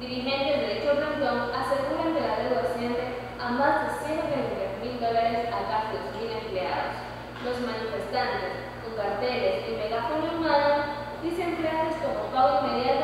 Dirigentes de dicho plantón aseguran que la deuda asciende a más de 123 mil dólares a gastos mil empleados. Los manifestantes, con carteles y megáfono en mano, dicen frases como pago inmediato